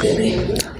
baby.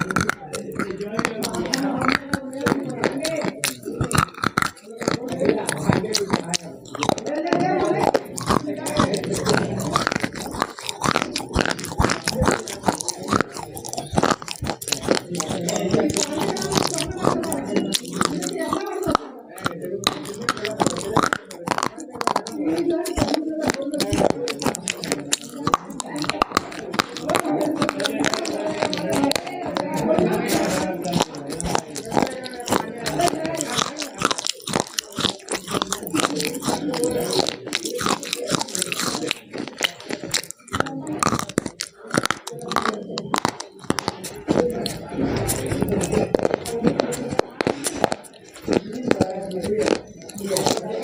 Yeah.